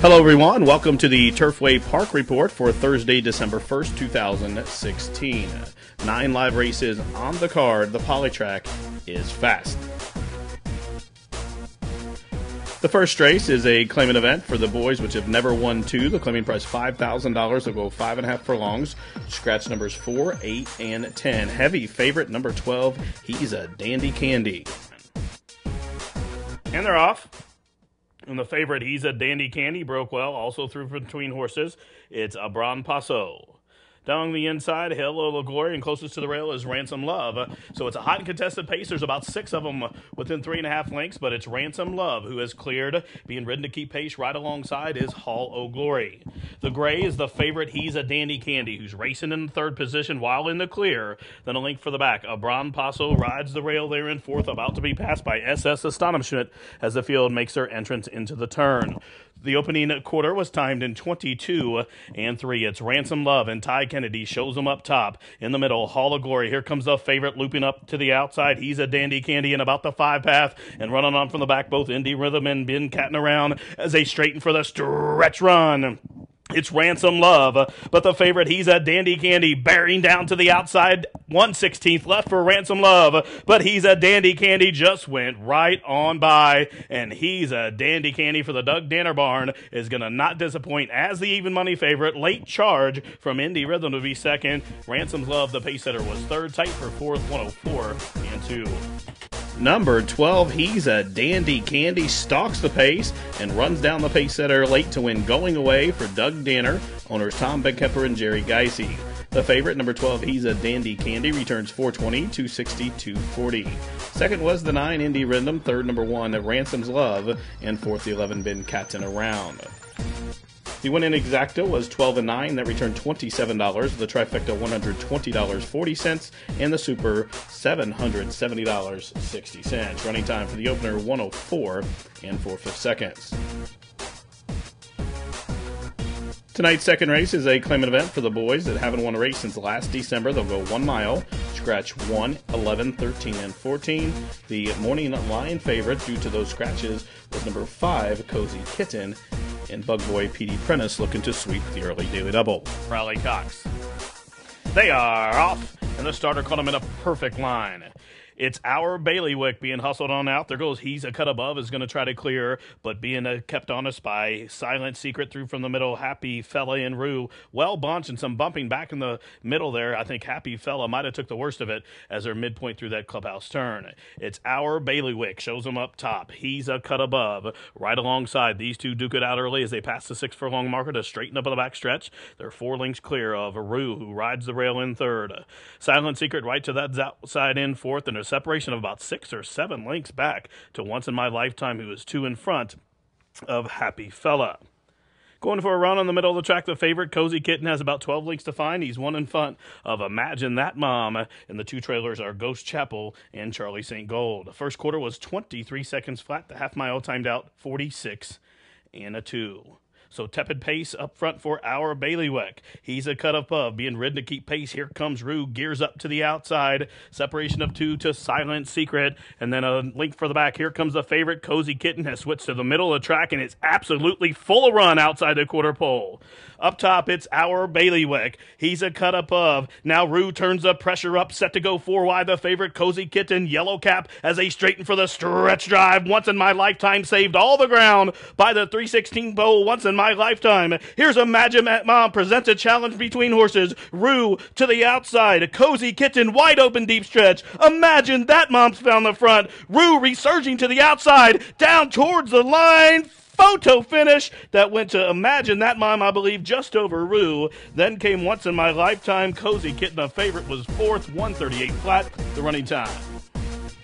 Hello, everyone. Welcome to the Turfway Park Report for Thursday, December 1st, 2016. Nine live races on the card. The polytrack is fast. The first race is a claimant event for the boys, which have never won two. The claiming price $5,000. They'll go five and a half furlongs. Scratch numbers four, eight, and 10. Heavy favorite number 12. He's a dandy candy. And they're off. And the favorite, he's a dandy candy, broke well, also through between horses. It's Abran Paso. Down the inside, Hello Glory, and closest to the rail is Ransom Love. So it's a hot and contested pace. There's about six of them within three and a half lengths, but it's Ransom Love who has cleared. Being ridden to keep pace right alongside is Hall O Glory. The gray is the favorite. He's a dandy candy who's racing in third position while in the clear. Then a link for the back. Abran Paso rides the rail there in fourth, about to be passed by SS Astonishment as the field makes their entrance into the turn. The opening quarter was timed in 22 and 3. It's Ransom Love and Ty Kennedy shows them up top. In the middle, Hall of Glory. Here comes the favorite looping up to the outside. He's a dandy candy in about the five path and running on from the back. Both Indy Rhythm and Ben catting around as they straighten for the stretch run. It's Ransom Love, but the favorite, he's a dandy candy, bearing down to the outside, 116th left for Ransom Love, but he's a dandy candy, just went right on by, and he's a dandy candy for the Doug Danner barn, is going to not disappoint as the even money favorite. Late charge from Indy Rhythm to be second. Ransom's Love, the pace setter, was third, tight for fourth, 104 and two. Number 12, he's a dandy candy, stalks the pace and runs down the pace setter late to win going away for Doug Danner, owners Tom Bedkepper and Jerry Geisey. The favorite, number 12, he's a dandy candy, returns 420, 260, 240. Second was the 9, Indy Rhythm. Third, number 1, Ransom's Love. And fourth, the 11, Ben Catton Around. The win in exacta was 12 and 9. That returned $27. The trifecta $120.40. And the super $770.60. Running time for the opener 104 and 4 fifths seconds. Tonight's second race is a claimant event for the boys that haven't won a race since last December. They'll go one mile, scratch 1, 11, 13, and 14. The morning line favorite, due to those scratches, was number 5, Cozy Kitten, and Bug Boy PD Prentice looking to sweep the early daily double. Riley Cox. They are off, and the starter caught him in a perfect line. It's our bailiwick being hustled on out. There goes he's a cut above is going to try to clear, but being uh, kept honest by Silent Secret through from the middle. Happy Fella and Rue well bunched and some bumping back in the middle there. I think Happy Fella might have took the worst of it as they're midpoint through that clubhouse turn. It's our bailiwick shows him up top. He's a cut above right alongside. These two duke it out early as they pass the six furlong marker to straighten up on the back stretch. They're four links clear of Rue who rides the rail in third. Silent Secret right to that outside in fourth and separation of about six or seven lengths back to once in my lifetime who was two in front of Happy Fella. Going for a run on the middle of the track, the favorite, Cozy Kitten, has about 12 links to find. He's one in front of Imagine That Mom, and the two trailers are Ghost Chapel and Charlie St. Gold. The first quarter was 23 seconds flat. The half mile timed out 46 and a 2. So tepid pace up front for our bailiwick. He's a cut above, being ridden to keep pace. Here comes Rue, gears up to the outside. Separation of two to Silent Secret, and then a link for the back. Here comes the favorite, Cozy Kitten, has switched to the middle of the track, and it's absolutely full of run outside the quarter pole. Up top, it's our bailiwick. He's a cut above. Now Rue turns the pressure up, set to go four wide. The favorite, Cozy Kitten, yellow cap, as they straighten for the stretch drive. Once in my lifetime, saved all the ground by the 316 bowl. Once in my lifetime. Here's Imagine That Mom presents a challenge between horses. Rue to the outside. A cozy kitten, wide open deep stretch. Imagine that mom's found the front. Rue resurging to the outside, down towards the line photo finish that went to Imagine That Mom, I believe, just over Rue. Then came Once in My Lifetime. Cozy Kitten, a favorite, was fourth, 138 flat, the running time.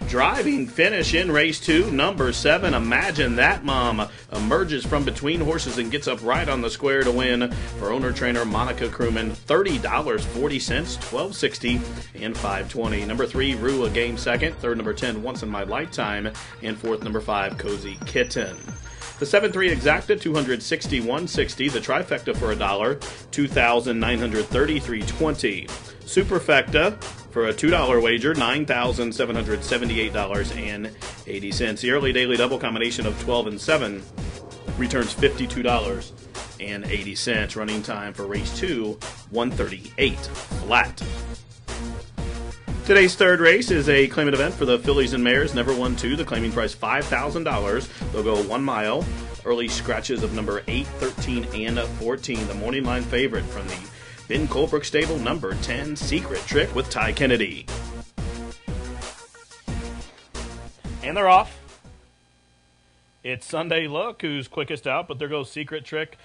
Driving finish in race two, number seven. Imagine that mom emerges from between horses and gets up right on the square to win for owner trainer Monica Crewman. Thirty dollars forty cents, twelve sixty, and five twenty. Number three, Rue a game second. Third, number ten, Once in My Lifetime, and fourth, number five, Cozy Kitten. The 7-3 exacta, 261.60. The trifecta for a dollar, 2,933.20. Superfecta for a $2 wager, $9,778.80. The early daily double combination of 12 and 7 returns $52.80. Running time for race two, 138 flat. Today's third race is a claimant event for the fillies and mares. Never won two. The claiming price $5,000. They'll go one mile. Early scratches of number 8, 13, and 14. The morning line favorite from the Ben Colebrook stable, number 10, Secret Trick with Ty Kennedy. And they're off. It's Sunday Look who's quickest out, but there goes Secret Trick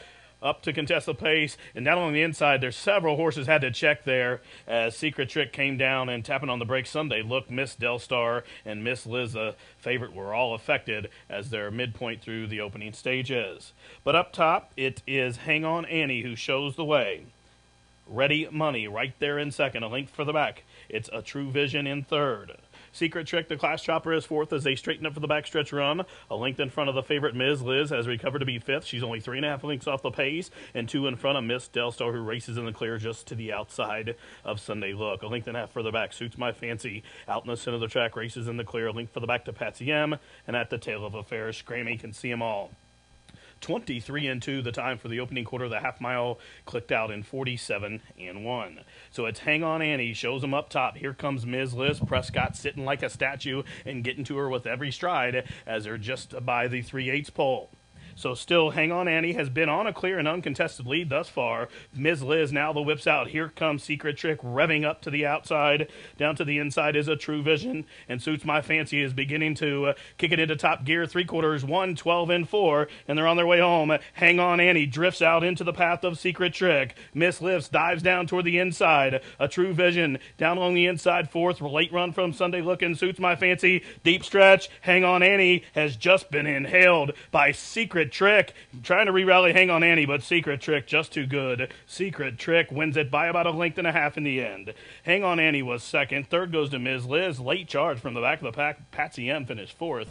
up to contest the pace. And down on the inside, there's several horses had to check there as Secret Trick came down and tapping on the brake Sunday. Look, Miss Del Star and Miss Liz, favorite, were all affected as they're midpoint through the opening stages. But up top, it is Hang On Annie who shows the way. Ready Money right there in second, a length for the back. It's a True Vision in third. Secret Trick, the class chopper, is fourth as they straighten up for the backstretch run. A length in front of the favorite Ms. Liz has recovered to be fifth. She's only three and a half lengths off the pace, and two in front of Miss Delstar, who races in the clear just to the outside of Sunday Look. A length and a half further back suits my fancy. Out in the center of the track, races in the clear. A length for the back to Patsy M, and at the tail of affairs, Scrammy can see them all. 23 and 2 the time for the opening quarter of the half mile clicked out in 47 and 1 so it's hang on annie shows them up top. Here comes ms liz prescott sitting like a statue and getting to her with every stride as they're just by the 3 8 pole so still, Hang On Annie has been on a clear and uncontested lead thus far. Ms. Liz now the whips out. Here comes Secret Trick revving up to the outside. Down to the inside is a True Vision. And Suits My Fancy is beginning to uh, kick it into top gear. Three quarters, one, 12, and four. And they're on their way home. Hang On Annie drifts out into the path of Secret Trick. Miss Liz dives down toward the inside. A True Vision down along the inside, fourth. Late run from Sunday Looking. Suits My Fancy. Deep stretch. Hang On Annie has just been inhaled by Secret Trick trying to re-rally Hang On Annie, but Secret Trick just too good. Secret Trick wins it by about a length and a half in the end. Hang On Annie was second. Third goes to Ms. Liz. Late charge from the back of the pack. Patsy M finished fourth.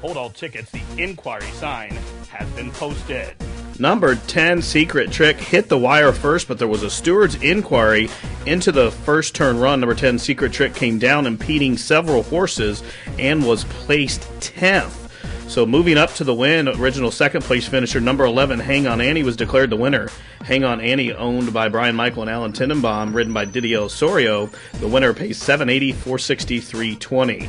Hold all tickets. The inquiry sign has been posted. Number 10 Secret Trick hit the wire first, but there was a steward's inquiry into the first turn run. Number 10 Secret Trick came down, impeding several horses, and was placed 10th. So moving up to the win, original second place finisher number 11, Hang On Annie, was declared the winner. Hang On Annie, owned by Brian Michael and Alan Tenenbaum, ridden by Didier Osorio. The winner pays 780 460 320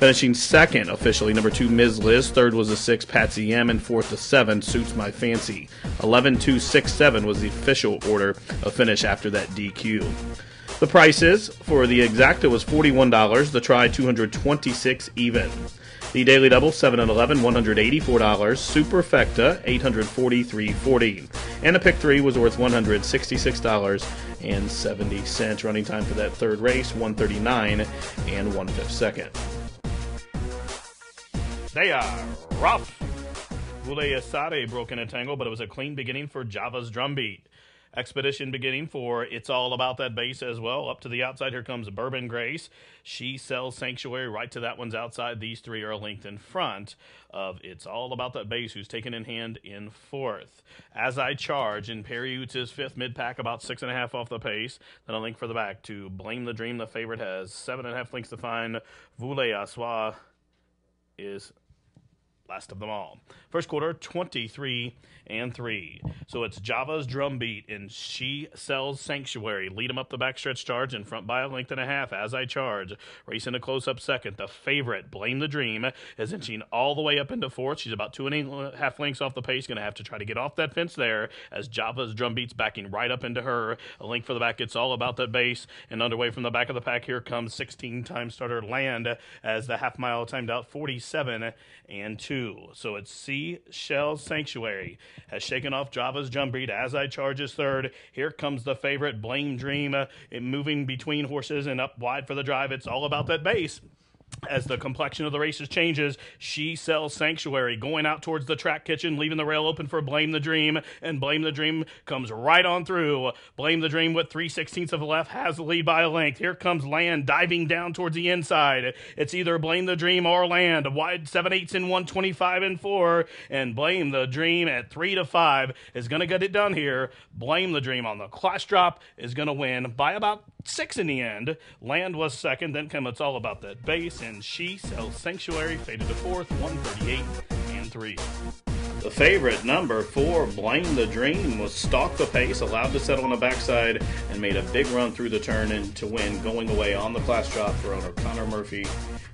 Finishing second, officially, number two, Ms. Liz. Third was a six, Patsy M. And fourth, a seven, Suits My Fancy. 11 2 6 7 was the official order of finish after that DQ. The prices for the exacta was $41, the try 226 even. The Daily Double, 7 and 11, $184. Superfecta, $843.40. And the Pick 3 was worth $166.70. Running time for that third race, 139 and 1 5 second. They are rough. Wule Asade broke in a tangle, but it was a clean beginning for Java's drumbeat. Expedition beginning for It's All About That Bass as well. Up to the outside, here comes Bourbon Grace. She sells Sanctuary right to that one's outside. These three are linked in front of It's All About That Bass, who's taken in hand in fourth. As I Charge, in Perry Ouzts' fifth mid pack, about six and a half off the pace. Then a link for the back to Blame the Dream, the favorite has seven and a half links to find. Voulez Assoir is last of them all. First quarter, 23 and 3. So it's Java's drum beat, and she sells Sanctuary. Lead them up the backstretch charge in front by a length and a half as I charge. Racing a close up second. The favorite, Blame the Dream, is inching all the way up into fourth. She's about two and a half lengths off the pace. Going to have to try to get off that fence there as Java's drum beat's backing right up into her. A link for the back. It's all about that bass. And underway from the back of the pack, here comes 16 time starter Land as the half mile timed out 47 and 2. So it's She Sells Sanctuary has shaken off Java's jump beat as I charge his third. Here comes the favorite Blame Dream uh, moving between horses and up wide for the drive. It's all about that bass as the complexion of the races changes, she sells Sanctuary, going out towards the track kitchen, leaving the rail open for Blame the Dream, and Blame the Dream comes right on through. Blame the Dream with 3 16ths of a left has the lead by a length. Here comes Land diving down towards the inside. It's either Blame the Dream or Land. Wide 7 8s in 125 and 4, and Blame the Dream at 3 to 5 is going to get it done here. Blame the Dream on the class drop is going to win by about 6 in the end. Land was second, then come It's All About That Bass and She sells Sanctuary, faded to fourth, 138 3. The favorite, number four, Blame the Dream, was stalked the pace, allowed to settle on the backside, and made a big run through the turn and to win, going away on the class drop for owner Connor Murphy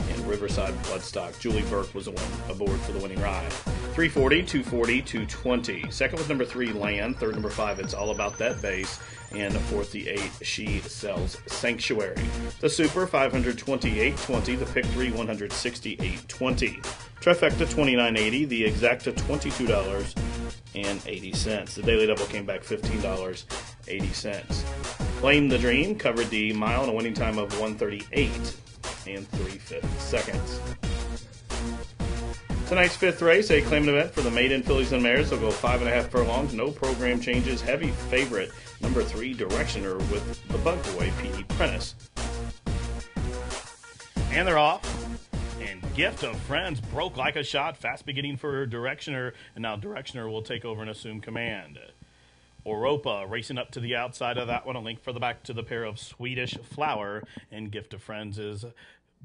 and Riverside Bloodstock. Julie Burke was aboard for the winning ride. 340, 240, 220. Second was number three, Land. Third, number five, It's All About That Bass. And fourth, the eight, She Sells Sanctuary. The Super, 528.20. The Pick 3, 168.20. Trifecta, 29.80. The Exacta, $22.80. The Daily Double came back $15.80. Blame the Dream covered the mile in a winning time of 138 and 3 fifths seconds. Tonight's fifth race, a claimant event for the maiden fillies and mares. They'll go five and a half furlongs, no program changes. Heavy favorite, number three, Directioner with the Bug Boy, P.D. Prentice. And they're off. Gift of Friends broke like a shot, fast beginning for Directioner, and now Directioner will take over and assume command. Oropa racing up to the outside of that one. A link for the back to the pair of Swedish Flower and Gift of Friends is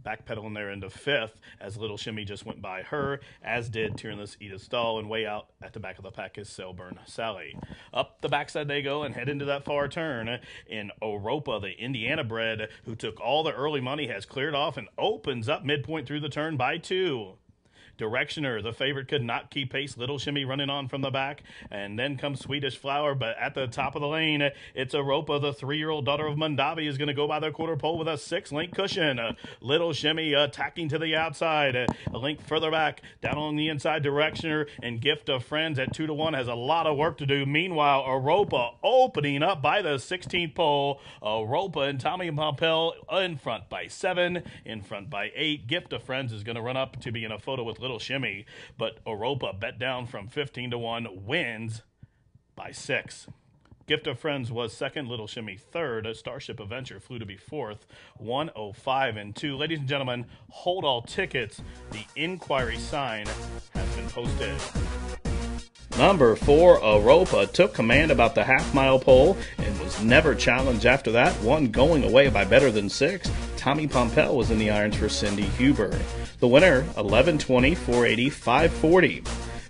backpedaling there into fifth as Little Shimmy just went by her, as did Tyrannus Edith Stall, and way out at the back of the pack is Selburn Sally. Up the backside they go and head into that far turn. In Oropa, the Indiana bred, who took all the early money, has cleared off and opens up midpoint through the turn by two. Directioner, the favorite, could not keep pace. Little Shimmy running on from the back. And then comes Swedish Flower, but at the top of the lane, it's Oropa, the three year old daughter of Mondavi, is going to go by the quarter pole with a six link cushion. Little Shimmy attacking to the outside. A link further back, down on the inside, Directioner and Gift of Friends at two to one has a lot of work to do. Meanwhile, Oropa opening up by the 16th pole. Oropa and Tommy Pompell in front by seven, in front by eight. Gift of Friends is going to run up to be in a photo with Little shimmy, but Europa bet down from 15 to 1, wins by 6. Gift of Friends was second, Little Shimmy third. Starship Adventure flew to be fourth, 105 and 2. Ladies and gentlemen, hold all tickets. The inquiry sign has been posted. Number four, Europa, took command about the half mile pole and was never challenged after that. One going away by better than six. Tommy Pompell was in the irons for Cindy Huber. The winner, 1120, 480, 540.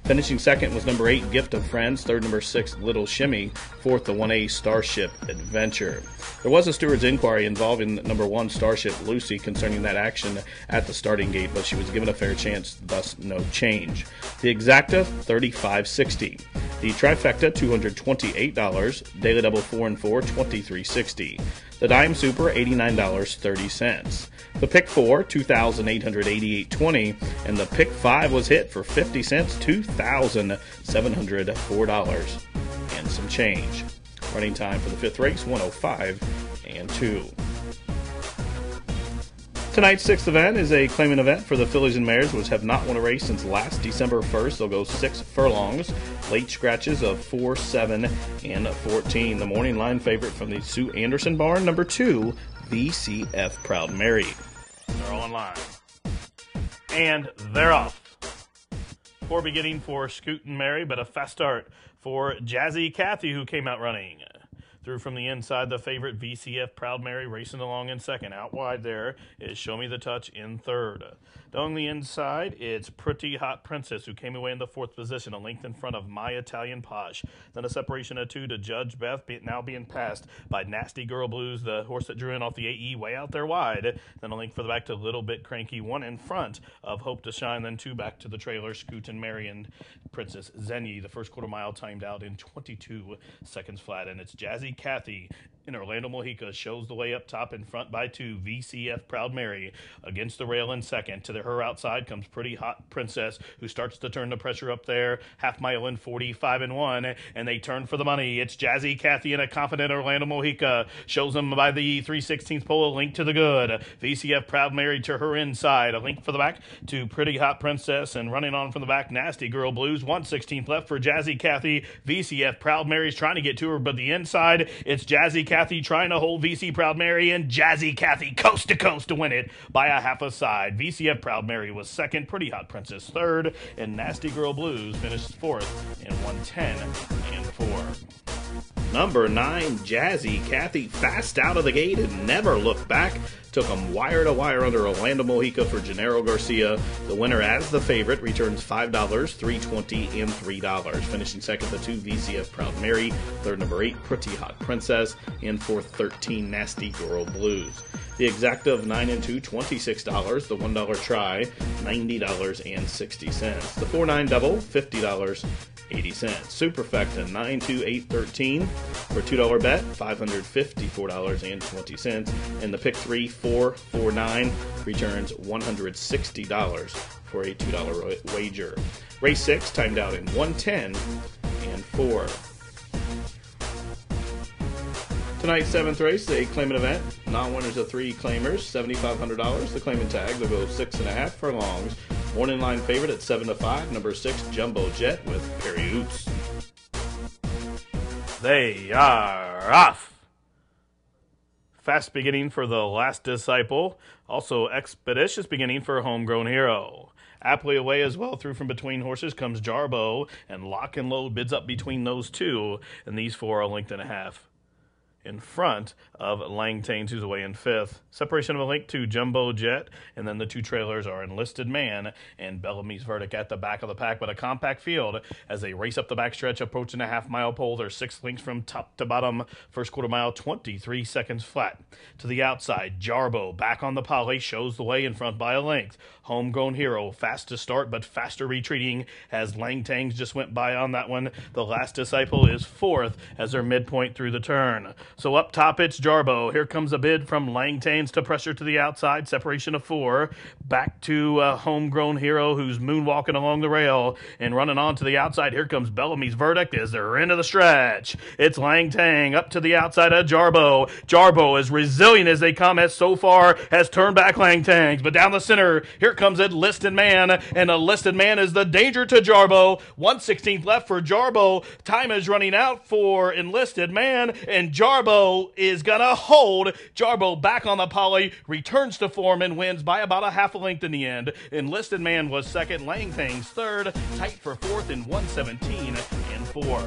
Finishing second was number eight, Gift of Friends. Third, number six, Little Shimmy. Fourth, the 1A Starship Adventure. There was a steward's inquiry involving number one, Starship Lucy, concerning that action at the starting gate, but she was given a fair chance, thus no change. The exacta, 3560. The trifecta, $228. Daily double 4 and 4, 2360. The dime super, $89.30. The pick 4, $2,888.20. And the pick 5 was hit for 50 cents, $2,704 and some change. Running time for the fifth race, 105 and 2. Tonight's sixth event is a claimant event for the fillies and mares, which have not won a race since last December 1st. They'll go six furlongs, late scratches of 4, 7, and 14. The morning line favorite from the Sue Anderson barn, number two, VCF Proud Mary. They're all in line. And they're off. Poor beginning for Scoot and Mary, but a fast start for Jazzy Cathy, who came out running. Through from the inside, the favorite VCF Proud Mary racing along in second. Out wide there is Show Me the Touch in third. Down the inside, it's Pretty Hot Princess, who came away in the fourth position, a length in front of My Italian Posh. Then a separation of two to Judge Beth, now being passed by Nasty Girl Blues, the horse that drew in off the AE way out there wide. Then a link for the back to Little Bit Cranky, one in front of Hope to Shine, then two back to the trailer, Scoot and Mary and Princess Zenyi. The first quarter mile timed out in 22 seconds flat, and it's Jazzy Cathy and Orlando Mojica shows the way up top in front by two. VCF Proud Mary against the rail in second. To the, her outside comes Pretty Hot Princess, who starts to turn the pressure up there. Half mile in 45 and 1, and they turn for the money. It's Jazzy Kathy and a confident Orlando Mojica. Shows them by the 316th pole, a link to the good. VCF Proud Mary to her inside. A link for the back to Pretty Hot Princess, and running on from the back, Nasty Girl Blues. 116th left for Jazzy Kathy. VCF Proud Mary's trying to get to her, but the inside, it's Jazzy Cathy trying to hold VC Proud Mary and Jazzy Cathy coast to coast to win it by a half a side. VCF Proud Mary was second, Pretty Hot Princess third, and Nasty Girl Blues finished fourth in 110 and 4. Number nine, Jazzy Kathy, fast out of the gate and never looked back. Took him wire to wire under Orlando Mojica for Gennaro Garcia. The winner, as the favorite, returns $5, $3.20, and $3. Finishing second, the two VCF Proud Mary. Third, number eight, Pretty Hot Princess. And fourth, 13, Nasty Girl Blues. The exacta of 9 and 2, $26. The $1 try, $90.60. The 4 9 double, $50. 80 cents. Superfecta 92813 for $2 bet, $554.20. And the pick 3 449 returns $160 for a $2 wager. Race 6 timed out in 110 and 4. Tonight's seventh race, a claimant event. Non-winners of three claimers, seventy-five hundred dollars. The claimant tag will go six and a half furlongs. Morning line favorite at seven to five. Number six, Jumbo Jet with Perry Ouzts. They are off. Fast beginning for the last disciple. Also expeditious beginning for a homegrown hero. Aptly away as well through from between horses comes Jarbo, and lock and load bids up between those two, and these four are length and a half in front of Langtanes, who's away in fifth. Separation of a link to Jumbo Jet, and then the two trailers are Enlisted Man and Bellamy's Verdict at the back of the pack, but a compact field as they race up the backstretch, approaching a half mile pole. They're six links from top to bottom. First quarter mile, 23 seconds flat. To the outside, Jarbo back on the poly shows the way in front by a length. Homegrown hero, fast to start but faster retreating as Langtangs just went by on that one. The last disciple is fourth as they're midpoint through the turn. So up top, it's Jarbo. Here comes a bid from Langtanes to pressure to the outside, separation of four. Back to a homegrown hero who's moonwalking along the rail and running on to the outside. Here comes Bellamy's verdict as they're into the stretch. It's Langtang up to the outside of Jarbo. Jarbo, as resilient as they come, has so far has turned back Langtangs. But down the center, here comes Enlisted Man, and Enlisted Man is the danger to Jarbo. 116th left for Jarbo. Time is running out for Enlisted Man, and Jarbo Is going to hold. Jarbo back on the poly, returns to form and wins by about a half a length in the end. Enlisted Man was second, Lang Things third, tight for fourth in 117 and four.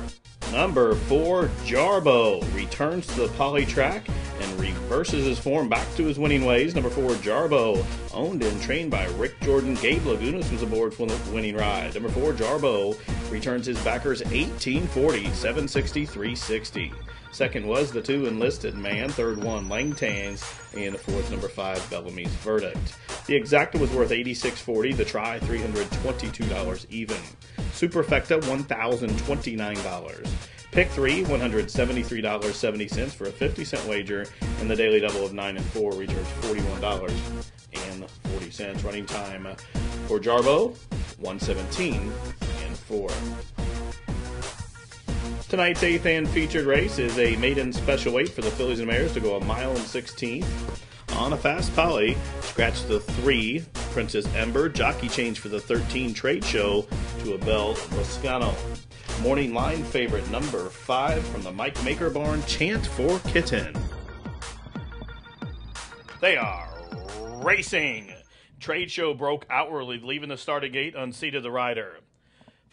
Number four, Jarbo returns to the poly track and reverses his form back to his winning ways. Number four, Jarbo, owned and trained by Rick Jordan. Gabe Lagunas was aboard for the winning ride. Number four, Jarbo returns his backers 1840, 760, 360. Second was the two enlisted man. Third one, Langtans. And the fourth, number five, Bellamy's verdict. The exacta was worth 86.40. The try, $322 even. Superfecta, $1,029. Pick three, $173.70 for a 50 cent wager, and the daily double of 9 and 4 returns $41.40. Running time for Jarbo, 117 and 4. Tonight's eighth and featured race is a maiden special weight for the fillies and mares to go a mile and 16 on a fast poly. Scratch the three, Princess Ember. Jockey change for the 13 trade show to a Bell Moscano. Morning line favorite number five from the Mike Maker Barn, Chant for Kitten. They are racing. Trade show broke outwardly, leaving the starting gate unseated the rider.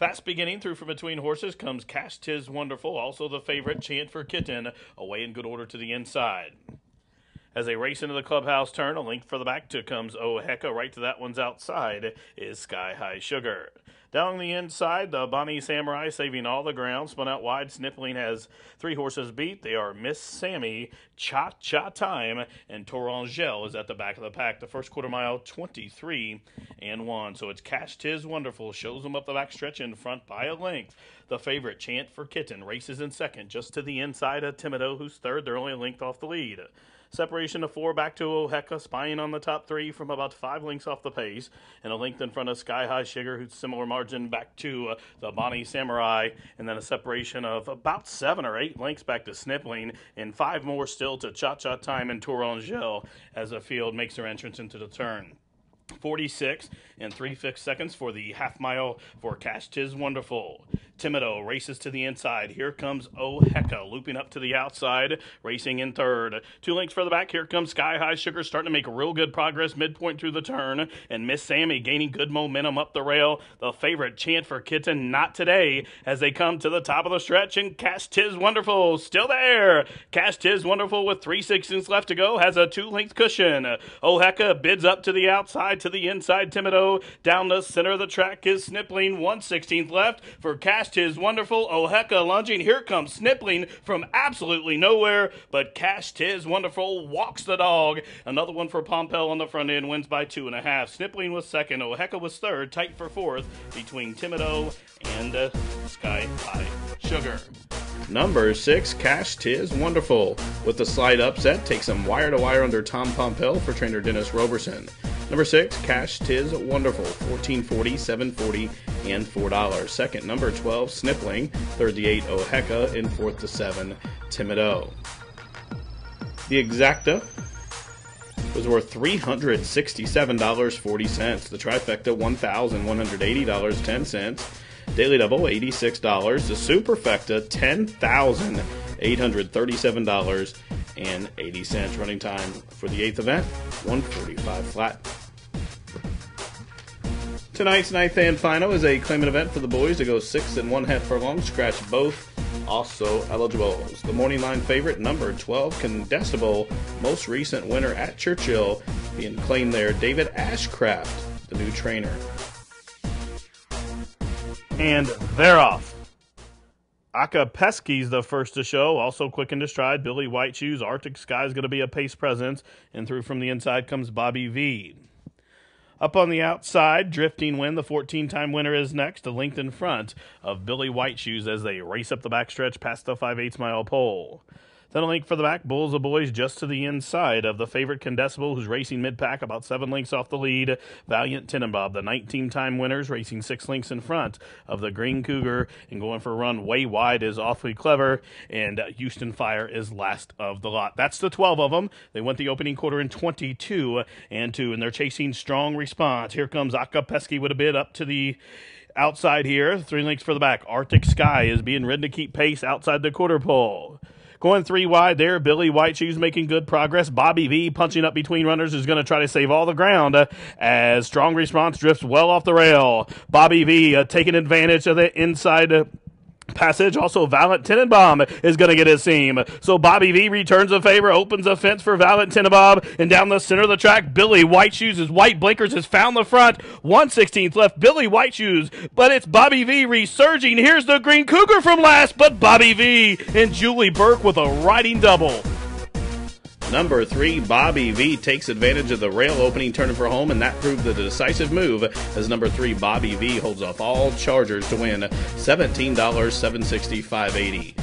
Fast beginning through from between horses comes Cast Tis Wonderful, also the favorite Chant for Kitten, away in good order to the inside. As they race into the clubhouse turn, a length for the back to comes Oh. Right to that one's outside is Sky High Sugar. Down the inside, the Bonnie Samurai saving all the ground, spun out wide. Sniffling has three horses beat. They are Miss Sammy, Cha Cha Time, and Tourangelle is at the back of the pack. The first quarter mile, 23 and 1. So it's Cash Tis Wonderful, shows them up the back stretch in front by a length. The favorite, Chant for Kitten, races in second, just to the inside of Timido, who's third. They're only a length off the lead. Separation of four back to Oheka, spying on the top three from about five lengths off the pace, and a length in front of Sky High Sugar, who's similar margin back to uh, the Bonnie Samurai, and then a separation of about seven or eight lengths back to Snippling, and five more still to Cha Cha Time and Tourangelle as the field makes their entrance into the turn. 246 and 3 fifths seconds for the half mile for Cash Tis Wonderful. Timido races to the inside. Here comes Oh Hecka looping up to the outside, racing in third. Two lengths further back, here comes Sky High Sugar starting to make real good progress midpoint through the turn. And Miss Sammy gaining good momentum up the rail. The favorite chant for Kitten, not today, as they come to the top of the stretch. And Cash Tis Wonderful still there. Cash Tis Wonderful with three sixteenths left to go has a two length cushion. Oh Hecka bids up to the outside, to the inside. Timido down the center of the track is one sixteenth left for Cash Tis Wonderful. Oh Hecka lunging. Here comes Snipling from absolutely nowhere, but Cash Tis Wonderful walks the dog. Another one for Pompell on the front end wins by two and a half. Snipling was second. Oh Hecka was third. Tight for fourth between Timido and uh, Sky High Sugar. Number six, Cash Tis Wonderful. With the slight upset, takes him wire to wire under Tom Pompell for trainer Dennis Roberson. Number six, Cash Tis Wonderful, 1440, 740, and $4. Second, number 12, Snipling. Third, the 8, Oheka. And fourth, to 7, Timido. The Exacta was worth $367.40. The Trifecta, $1,180.10. Daily Double, $86. The Superfecta, $10,837.80. Running time for the eighth event, 145 flat. Tonight's ninth and final is a claimant event for the boys to go six and one half furlong. Scratch both also eligibles. The morning line favorite, number 12, Condestable, most recent winner at Churchill, being claimed there, David Ashcraft, the new trainer. And they're off. Aka Pesky's the first to show, also quick into stride. Billy White Shoes, Arctic Sky is going to be a pace presence, and through from the inside comes Bobby V. Up on the outside, Drifting Wind, the 14 time winner, is next, a length in front of Billy White Shoes as they race up the backstretch past the 5 8 mile pole. Then a link for the back, Bulls of Boys just to the inside of the favorite Condestable, who's racing mid pack about seven links off the lead. Valiant Tenenbaum, the 19 time winners, racing six links in front of the Green Cougar and going for a run way wide is awfully clever. And uh, Houston Fire is last of the lot. That's the 12 of them. They went the opening quarter in 22 and 2, and they're chasing strong response. Here comes Aka Pesky with a bid up to the outside here. Three links for the back. Arctic Sky is being ridden to keep pace outside the quarter pole. Going three wide there. Billy White Shoes making good progress. Bobby V punching up between runners is going to try to save all the ground uh, as strong response drifts well off the rail. Bobby V uh, taking advantage of the inside. Uh, Passage also Valiant Tenenbaum is going to get his seam. So Bobby V returns the favor, opens a fence for Valiant Tenenbaum, and down the center of the track, Billy White Shoes, his white blinkers has found the front. 116th left, Billy White Shoes, but it's Bobby V resurging. Here's the Green Cougar from last, but Bobby V and Julie Burke with a riding double. Number three, Bobby V takes advantage of the rail opening, turning for home, and that proved the decisive move as number three, Bobby V holds off all Chargers to win $17, 765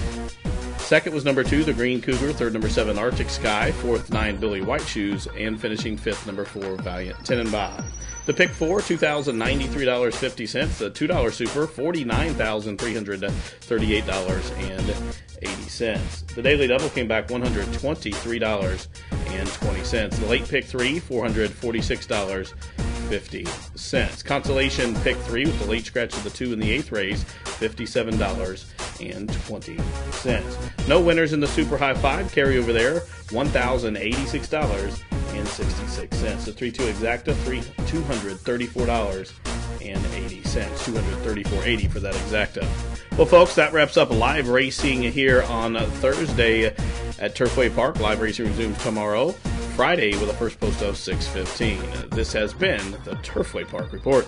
Second was number two, the Green Cougar. Third, number seven, Arctic Sky. Fourth, nine, Billy White Shoes. And finishing fifth, number four, Valiant Tenenbaum. The pick four, $2,093.50. The $2 super, $49,338.80. The daily double came back $123.20. The late pick three, $446.50. Consolation pick three with the late scratch of the two in the eighth race, $57.20. No winners in the super high five carry over there, $1,086 66 cents. The 3 2 exacta, three two hundred thirty four dollars and eighty cents. Two hundred thirty four eighty for that exacta. Well, folks, that wraps up live racing here on Thursday at Turfway Park. Live racing resumes tomorrow, Friday, with a first post of six fifteen. This has been the Turfway Park Report.